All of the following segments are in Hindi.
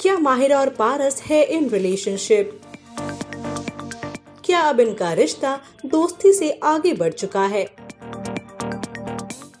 क्या माहिरा और पारस है इन रिलेशनशिप क्या अब इनका रिश्ता दोस्ती से आगे बढ़ चुका है?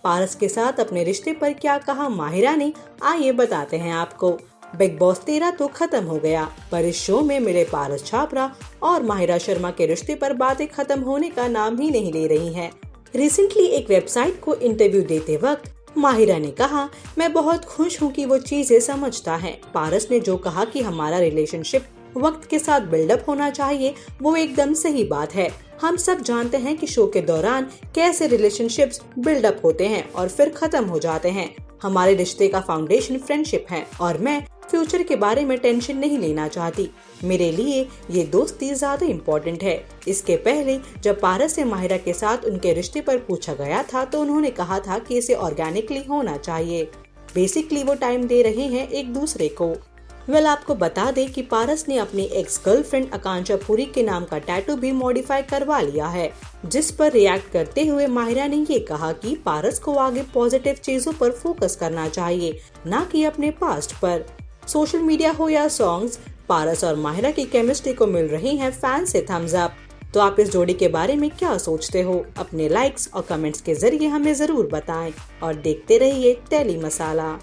पारस के साथ अपने रिश्ते पर क्या कहा माहिरा ने आइए बताते हैं आपको। बिग बॉस तेरह तो खत्म हो गया, पर इस शो में मिले पारस छापरा और माहिरा शर्मा के रिश्ते पर बातें खत्म होने का नाम ही नहीं ले रही हैं। रिसेंटली एक वेबसाइट को इंटरव्यू देते वक्त माहिरा ने कहा, मैं बहुत खुश हूँ कि वो चीज़ें समझता है। पारस ने जो कहा कि हमारा रिलेशनशिप वक्त के साथ बिल्डअप होना चाहिए, वो एकदम सही बात है। हम सब जानते हैं कि शो के दौरान कैसे रिलेशनशिप्स बिल्डअप होते हैं और फिर खत्म हो जाते हैं। हमारे रिश्ते का फाउंडेशन फ्रेंडशिप है और मैं फ्यूचर के बारे में टेंशन नहीं लेना चाहती। मेरे लिए ये दोस्ती ज़्यादा इम्पोर्टेंट है। इसके पहले जब पारस से माहिरा के साथ उनके रिश्ते पर पूछा गया था तो उन्होंने कहा था कि इसे ऑर्गेनिकली होना चाहिए। बेसिकली वो टाइम दे रहे हैं एक दूसरे को। वेल आपको बता दें कि पारस ने अपनी एक्स गर्लफ्रेंड आकांक्षा पुरी के नाम का टैटू भी मॉडिफाई करवा लिया है, जिस पर रिएक्ट करते हुए माहिरा ने ये कहा कि पारस को आगे पॉजिटिव चीज़ों पर फोकस करना चाहिए, न कि अपने पास्ट पर। सोशल मीडिया हो या सॉन्ग्स पारस और माहिरा की केमिस्ट्री को मिल रही है फ़ैन से थम्स अप तो आप इस जोड़ी के बारे में क्या सोचते हो? अपने लाइक्स और कमेंट्स के ज़रिए हमें ज़रूर बताएँ और देखते रहिए टेली मसाला